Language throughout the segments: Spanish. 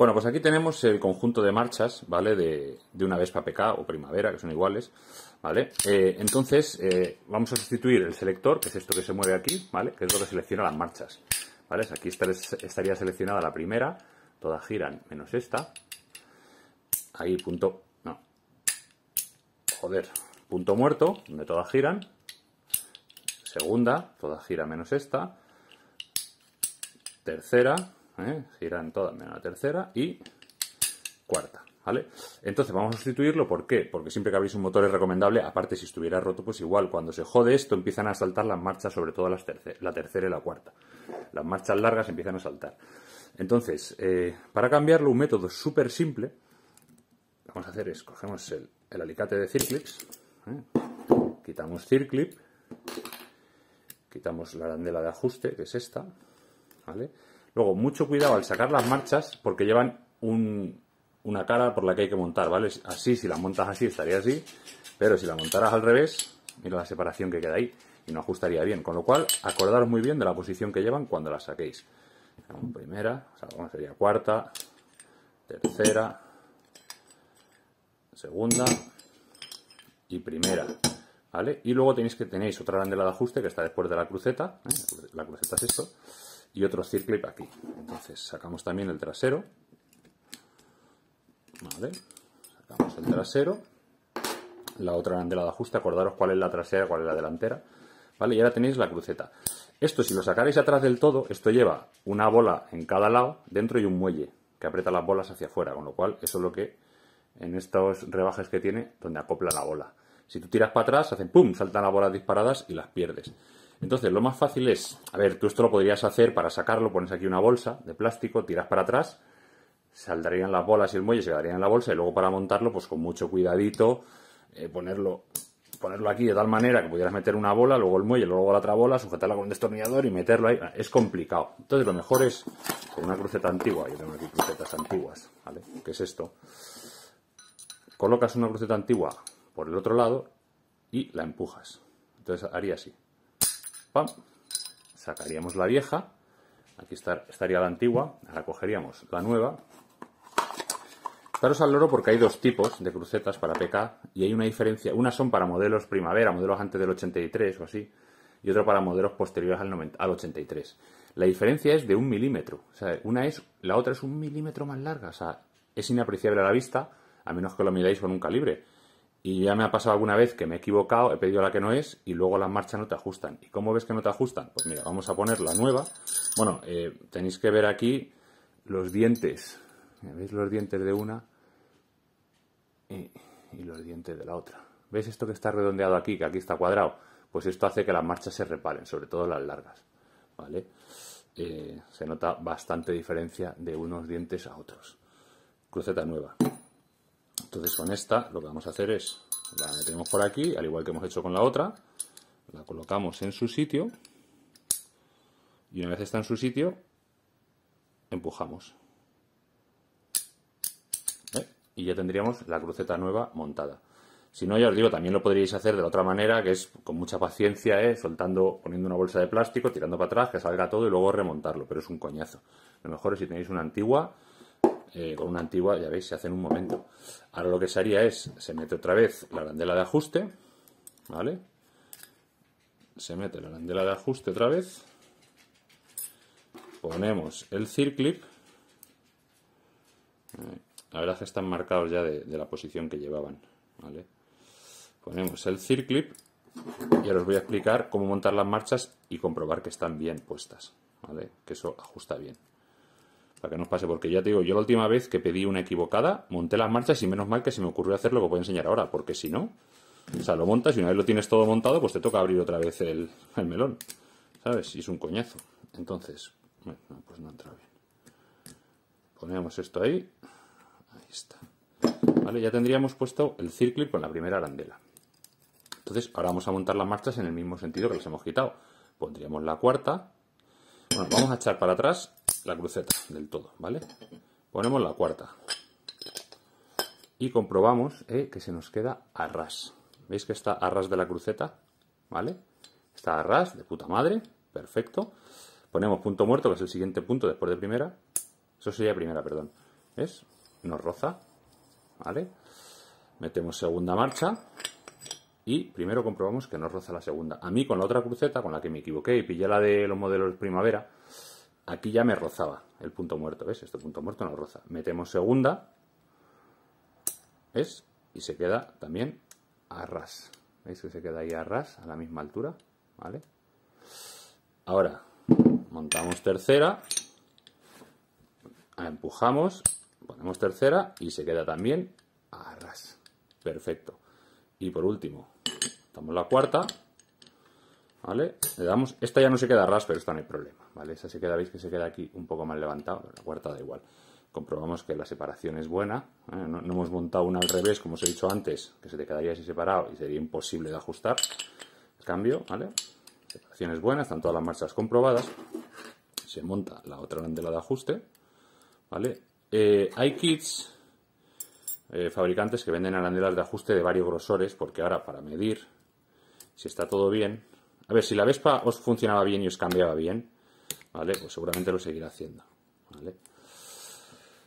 Bueno, pues aquí tenemos el conjunto de marchas, ¿vale? De, de una Vespa PK o Primavera, que son iguales, ¿vale? Eh, entonces, eh, vamos a sustituir el selector, que es esto que se mueve aquí, ¿vale? Que es lo que selecciona las marchas, ¿vale? Aquí estaría seleccionada la primera, todas giran menos esta. Ahí punto, no, joder, punto muerto, donde todas giran. Segunda, todas giran menos esta. Tercera, ¿eh? giran todas menos la tercera. Y cuarta, ¿vale? Entonces vamos a sustituirlo, ¿por qué? Porque siempre que abrís un motor es recomendable, aparte si estuviera roto, pues igual, cuando se jode esto empiezan a saltar las marchas, sobre todo las la tercera y la cuarta. Las marchas largas empiezan a saltar. Entonces, eh, para cambiarlo, un método súper simple, vamos a hacer es, cogemos el, alicate de Circlips, ¿eh? quitamos Circlip, quitamos la arandela de ajuste, que es esta, ¿vale? Luego, mucho cuidado al sacar las marchas, porque llevan una cara por la que hay que montar, ¿vale? Así, si la montas así, estaría así, pero si la montaras al revés, mira la separación que queda ahí, y no ajustaría bien. Con lo cual, acordaros muy bien de la posición que llevan cuando la saquéis. Primera, o sea, sería cuarta, tercera, segunda y primera. ¿Vale? Y luego tenéis que tenéis otra arandela de ajuste que está después de la cruceta. ¿eh? La cruceta es esto. Y otro circlip aquí. Entonces sacamos también el trasero. ¿Vale? Sacamos el trasero. La otra arandela de ajuste. Acordaros cuál es la trasera, cuál es la delantera. ¿Vale? Y ahora tenéis la cruceta. Esto, si lo sacaréis atrás del todo, esto lleva una bola en cada lado, dentro y un muelle que aprieta las bolas hacia afuera. Con lo cual, eso es lo que en estos rebajes que tiene, donde acopla la bola. Si tú tiras para atrás, hacen pum, saltan las bolas disparadas y las pierdes. Entonces, lo más fácil es, a ver, tú esto lo podrías hacer para sacarlo, pones aquí una bolsa de plástico, tiras para atrás, saldrían las bolas y el muelle se quedarían en la bolsa y luego para montarlo, pues con mucho cuidadito, eh, ponerlo, ponerlo aquí de tal manera que pudieras meter una bola, luego el muelle, luego la otra bola, sujetarla con un destornillador y meterlo ahí. Es complicado. Entonces, lo mejor es con una cruceta antigua, yo tengo aquí crucetas antiguas, ¿vale? ¿Qué es esto? Colocas una cruceta antigua por el otro lado y la empujas. Entonces haría así. ¡Pam! Sacaríamos la vieja. Aquí estaría la antigua. Ahora cogeríamos la nueva. Estaros al loro porque hay dos tipos de crucetas para PK y hay una diferencia. Unas son para modelos primavera, modelos antes del 83 o así, y otra para modelos posteriores al, al 83. La diferencia es de un milímetro. O sea, una es, la otra es un milímetro más larga. O sea, es inapreciable a la vista, a menos que lo midáis con un calibre. Y ya me ha pasado alguna vez que me he equivocado, he pedido la que no es y luego las marchas no te ajustan. ¿Y cómo ves que no te ajustan? Pues mira, vamos a poner la nueva. Bueno, eh, tenéis que ver aquí los dientes. ¿Veis los dientes de una? Y, los dientes de la otra. ¿Veis esto que está redondeado aquí, que aquí está cuadrado? Pues esto hace que las marchas se reparen, sobre todo las largas. ¿Vale? Eh, se nota bastante diferencia de unos dientes a otros. Cruceta nueva. Entonces con esta lo que vamos a hacer es, la metemos por aquí, al igual que hemos hecho con la otra, la colocamos en su sitio y una vez está en su sitio, empujamos. ¿Eh? Y ya tendríamos la cruceta nueva montada. Si no, ya os digo, también lo podríais hacer de la otra manera, que es con mucha paciencia, ¿eh? soltando, poniendo una bolsa de plástico, tirando para atrás, que salga todo y luego remontarlo, pero es un coñazo. Lo mejor es si tenéis una antigua, eh, con una antigua, ya veis, se hace en un momento. Ahora lo que se haría es, se mete otra vez la arandela de ajuste, ¿vale? Se mete la arandela de ajuste otra vez. Ponemos el circlip. La verdad es que están marcados ya de, la posición que llevaban, ¿vale? Ponemos el circlip y ahora os voy a explicar cómo montar las marchas y comprobar que están bien puestas, ¿vale? Que eso ajusta bien para que no pase, porque ya te digo, yo la última vez que pedí una equivocada, monté las marchas y menos mal que se me ocurrió hacer lo que voy a enseñar ahora, porque si no, o sea, lo montas y una vez lo tienes todo montado, pues te toca abrir otra vez el, melón, ¿sabes? Y es un coñazo. Entonces, bueno, pues no entra bien. Ponemos esto ahí, ahí está. Vale, ya tendríamos puesto el circlip con la primera arandela. Entonces, ahora vamos a montar las marchas en el mismo sentido que las hemos quitado. Pondríamos la cuarta. Bueno, vamos a echar para atrás la cruceta del todo, ¿vale? Ponemos la cuarta. Y comprobamos eh, que se nos queda a ras. ¿Veis que está a ras de la cruceta? ¿Vale? Está a ras, de puta madre. Perfecto. Ponemos punto muerto, que es el siguiente punto después de primera. Eso sería primera, perdón. ¿Ves? Nos roza. ¿Vale? Metemos segunda marcha. Y primero comprobamos que no roza la segunda. A mí con la otra cruceta, con la que me equivoqué y pillé la de los modelos primavera, aquí ya me rozaba el punto muerto. ¿Ves? Este punto muerto no roza. Metemos segunda. ¿Ves? Y se queda también a ras. ¿Veis que se queda ahí a ras, a la misma altura? ¿Vale? Ahora, montamos tercera, empujamos, ponemos tercera y se queda también a ras. Perfecto. Y por último, damos la cuarta, ¿vale? Le damos, esta ya no se queda ras, pero esta no hay problema, ¿vale? Esa se queda, veis que se queda aquí un poco más levantado, la cuarta da igual. Comprobamos que la separación es buena, ¿eh? no, hemos montado una al revés, como os he dicho antes, que se te quedaría así separado y sería imposible de ajustar. El cambio, ¿vale? Separaciones buenas, están todas las marchas comprobadas. Se monta la otra arandela de ajuste. ¿Vale? Eh, hay kits, eh, fabricantes que venden arandelas de ajuste de varios grosores, porque ahora para medir si está todo bien. A ver, si la Vespa os funcionaba bien y os cambiaba bien, ¿vale? Pues seguramente lo seguirá haciendo, ¿vale?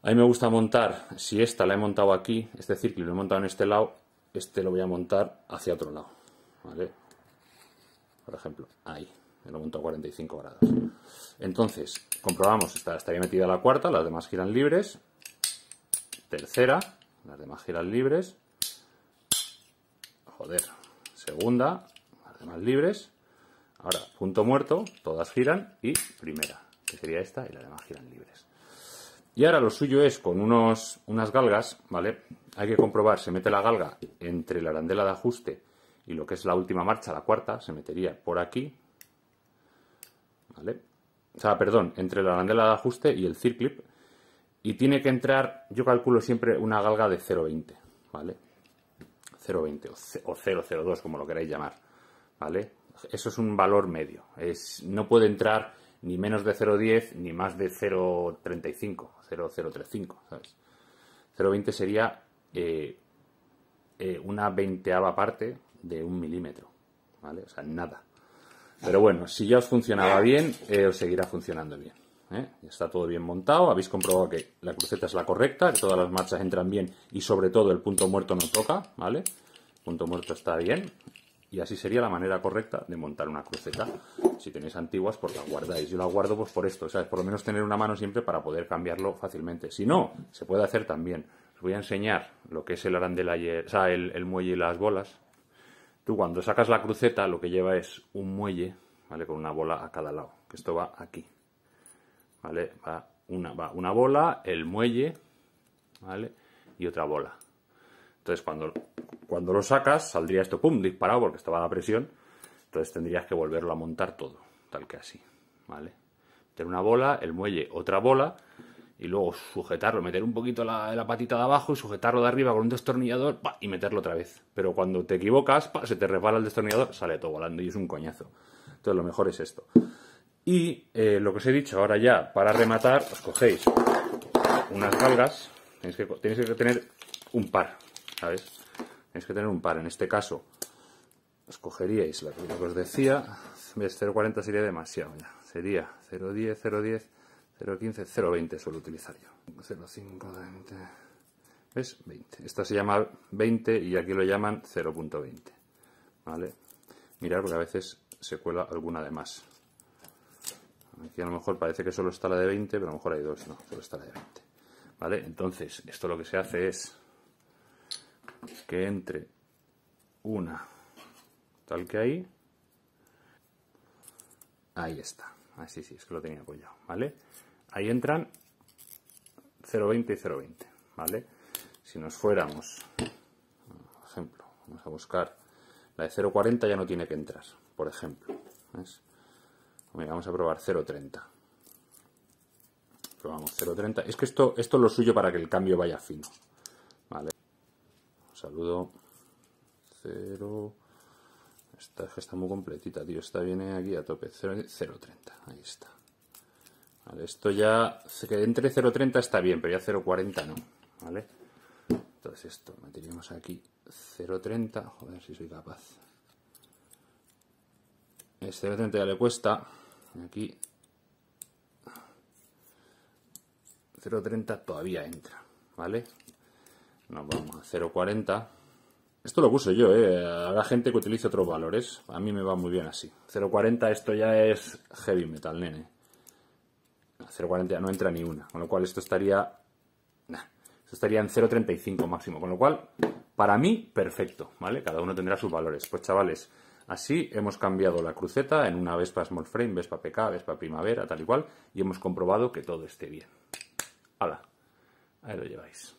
A mí me gusta montar, si esta la he montado aquí, este círculo lo he montado en este lado, este lo voy a montar hacia otro lado, ¿vale? por ejemplo, ahí, me lo monto a 45 grados. Entonces, comprobamos, está, estaría metida la cuarta, las demás giran libres, tercera, las demás giran libres, joder, segunda, las demás libres, ahora punto muerto, todas giran y primera, que sería esta, y las demás giran libres. Y ahora lo suyo es con unos, unas galgas, ¿vale? Hay que comprobar, se mete la galga entre la arandela de ajuste y lo que es la última marcha, la cuarta, se metería por aquí, ¿vale? O sea, perdón, entre la arandela de ajuste y el circlip, y tiene que entrar, yo calculo siempre una galga de 0,20, ¿vale? 0,20 o 0,02, como lo queráis llamar, ¿vale? Eso es un valor medio, es, no puede entrar ni menos de 0,10 ni más de 0,35, 0,035, ¿sabes? 0,20 sería eh, eh, una veinteava parte de un milímetro, ¿vale? O sea, nada. Pero bueno, si ya os funcionaba bien, eh, os seguirá funcionando bien. ¿eh? Está todo bien montado, habéis comprobado que la cruceta es la correcta, que todas las marchas entran bien y sobre todo el punto muerto no toca, ¿vale? El punto muerto está bien y así sería la manera correcta de montar una cruceta. Si tenéis antiguas, pues la guardáis. Yo la guardo pues por esto, ¿sabes? Por lo menos tener una mano siempre para poder cambiarlo fácilmente. Si no, se puede hacer también. Os voy a enseñar lo que es el arandelayer, o sea, el muelle y las bolas, Tú cuando sacas la cruceta lo que lleva es un muelle, ¿vale? Con una bola a cada lado, que esto va aquí, ¿vale? Va una, va una bola, el muelle, ¿vale? Y otra bola. Entonces cuando, cuando lo sacas saldría esto, pum, disparado porque estaba la presión. Entonces tendrías que volverlo a montar todo, tal que así, ¿vale? Tener una bola, el muelle, otra bola y luego sujetarlo, meter un poquito la, patita de abajo y sujetarlo de arriba con un destornillador y meterlo otra vez. Pero cuando te equivocas, se te resbala el destornillador, sale todo volando y es un coñazo. Entonces lo mejor es esto. Y eh, lo que os he dicho ahora ya, para rematar, os cogéis unas galgas, tenéis tenéis que tener un par, ¿sabes? Tenéis que tener un par. En este caso, os cogeríais lo que os decía, 0,40 sería demasiado ya. Sería 0,10, 0,10 0.15, 0.20 suelo utilizar yo. 0.5, 20. ¿Ves? 20. Esta se llama 20 y aquí lo llaman 0.20. ¿Vale? Mirar porque a veces se cuela alguna de más. Aquí a lo mejor parece que solo está la de 20, pero a lo mejor hay dos. No, solo está la de 20. ¿Vale? Entonces, esto lo que se hace es que entre una tal que ahí. Ahí está. Así sí, es que lo tenía apoyado. ¿Vale? ahí entran 0,20 y 0,20, ¿vale? Si nos fuéramos, por ejemplo, vamos a buscar la de 0,40 ya no tiene que entrar, por ejemplo. vamos a probar 0,30. Probamos 0,30. Es que esto, esto es lo suyo para que el cambio vaya fino. ¿Vale? Saludo. 0. Esta está muy completita, tío. Esta viene aquí a tope. 0,30. Ahí está esto ya, que entre 0.30 está bien, pero ya 0.40 no, ¿vale? Entonces esto, meteríamos aquí 0.30, joder si soy capaz. Este 0.30 ya le cuesta, aquí 0.30 todavía entra, ¿vale? Nos vamos a 0.40. Esto lo puse yo, ¿eh? Habrá gente que utilice otros valores. A mí me va muy bien así. 0.40 esto ya es heavy metal, nene. 0.40 ya no entra ni una. Con lo cual esto estaría... esto estaría en 0.35 máximo. Con lo cual, para mí, perfecto, ¿vale? Cada uno tendrá sus valores. Pues chavales, así hemos cambiado la cruceta en una Vespa Small Frame, Vespa PK, Vespa Primavera, tal y cual. Y hemos comprobado que todo esté bien. ¡Hala! Ahí lo lleváis.